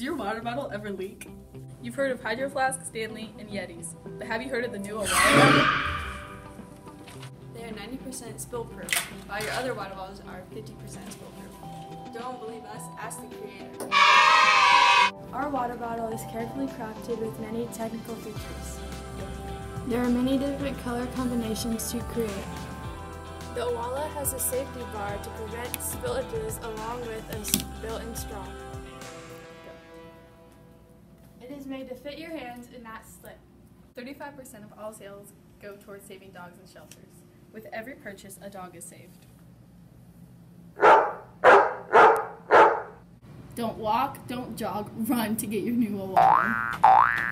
Does your water bottle ever leak? You've heard of Hydro Flask, Stanley, and Yetis, but have you heard of the new Awala? They are 90% spill proof, while your other water bottles are 50% spill proof. Don't believe us? Ask the creator. Our water bottle is carefully crafted with many technical features. There are many different color combinations to create. The Awala has a safety bar to prevent spillages along with a built-in It is made to fit your hands and not slip. 35% of all sales go towards saving dogs in shelters. With every purchase, a dog is saved. Don't walk, don't jog, run to get your new Awala.